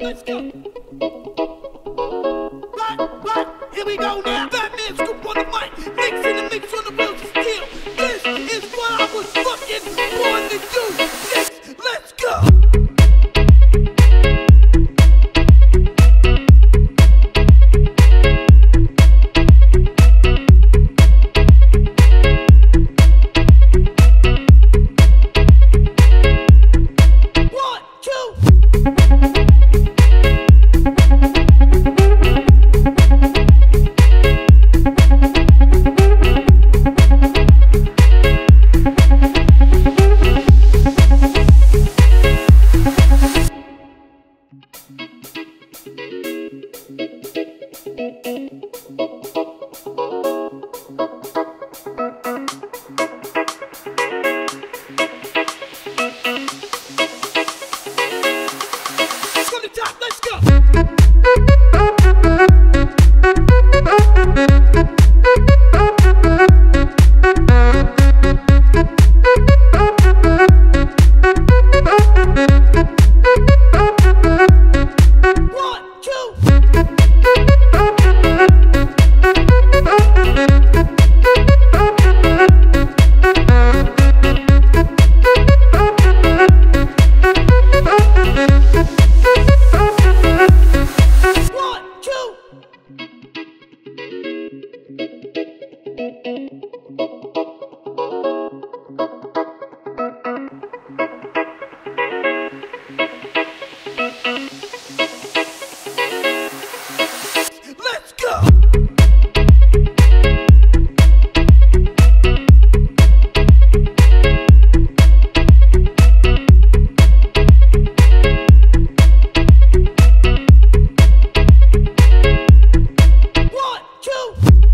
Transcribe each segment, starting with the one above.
Let's go. Right, right, here we go now. On the mic, mix in the mix on the wheels steel. This is what I was fucking born to do.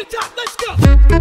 the top, let's go.